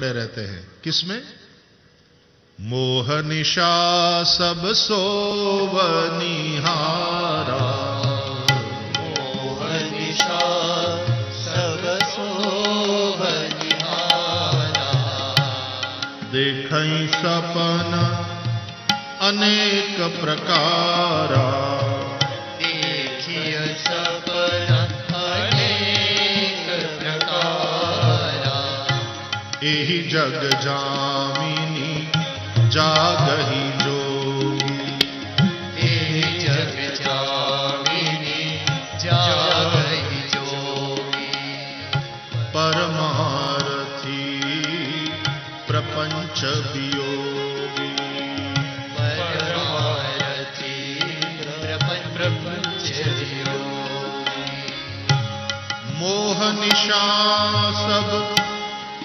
पड़े रहते हैं। किसमें? मोह निशा सब सोवनिहारा। मोहनिशा सब सोवनिहारा। देख सपना अनेक प्रकारा। एहि जग जामिनी जागही जोगी। तेहि जग जामिनी जागहि जोगी। परमारथी प्रपंच वियोगी। परमारथी प्रपंच वियोगी। मोह निशा सब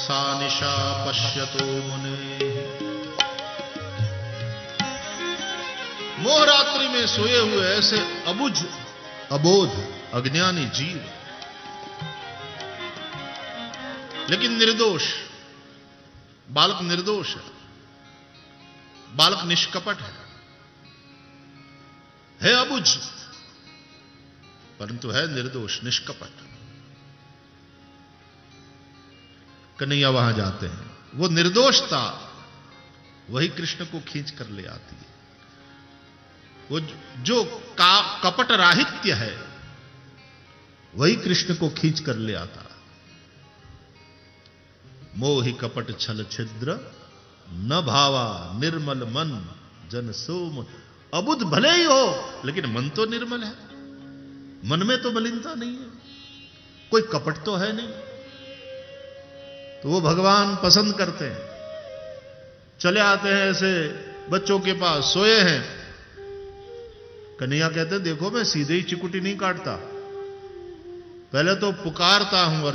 सा निशा पश्यतो मुने। मोहरात्रि में सोए हुए ऐसे अबुझ, अबोध, अज्ञानी जीव। लेकिन निर्दोष, बालक निर्दोष है। बालक निष्कपट है। है अबुझ, परंतु है निर्दोष, निष्कपट। कन्हैया वहाँ जाते हैं। वो निर्दोषता वही कृष्ण को खींच कर ले आती है। वो जो का, कपट राहित्य है, वही कृष्ण को खींच कर ले आता। मोहि कपट छल छिद्र, न भावा निर्मल मन, जन सोम। अबुध भले ही हो, लेकिन मन तो निर्मल है। मन में तो मलिनता नहीं है। कोई कपट तो है नहीं। तो वो भगवान पसंद करते हैं। चले आते हैं ऐसे बच्चों के पास, सोए हैं। कन्हैया कहते देखो, मैं सीधे ही चिकुटी नहीं काटता। पहले तो पुकारता हूँ